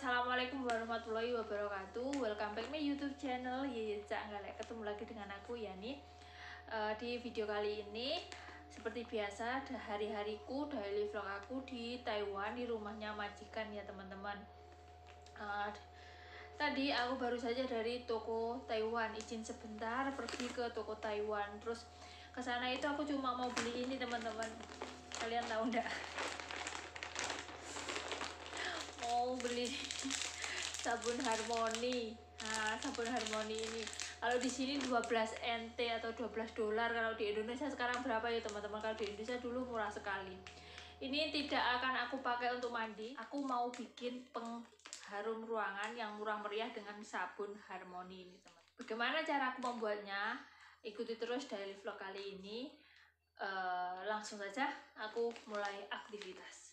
Assalamualaikum warahmatullahi wabarakatuh. Welcome back my youtube channel. Yeye Cak. Ngalek Ketemu lagi dengan aku Yani uh, Di video kali ini Seperti biasa hari-hariku Daily vlog aku di Taiwan Di rumahnya majikan ya teman-teman. Uh, Tadi aku baru saja dari toko Taiwan. Izin sebentar pergi ke toko Taiwan. Terus ke sana itu aku cuma mau beli ini teman-teman. Kalian tahu enggak? Mau beli sabun harmoni. Nah sabun harmoni ini. Kalau di sini 12 NT atau 12 dolar. Kalau di Indonesia sekarang berapa ya teman-teman? Kalau di Indonesia dulu murah sekali. Ini tidak akan aku pakai untuk mandi. Aku mau bikin pengharum ruangan yang murah meriah dengan sabun harmoni ini teman bagaimana cara aku membuatnya? Ikuti terus daily vlog kali ini. Uh, langsung saja aku mulai aktivitas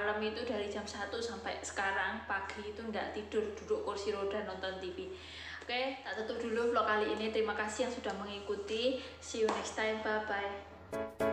kami itu dari jam 1 sampai sekarang pagi itu nggak tidur duduk kursi roda nonton TV Oke, tak tutup dulu vlog kali ini. Terima kasih yang sudah mengikuti. See you next time. Bye-bye.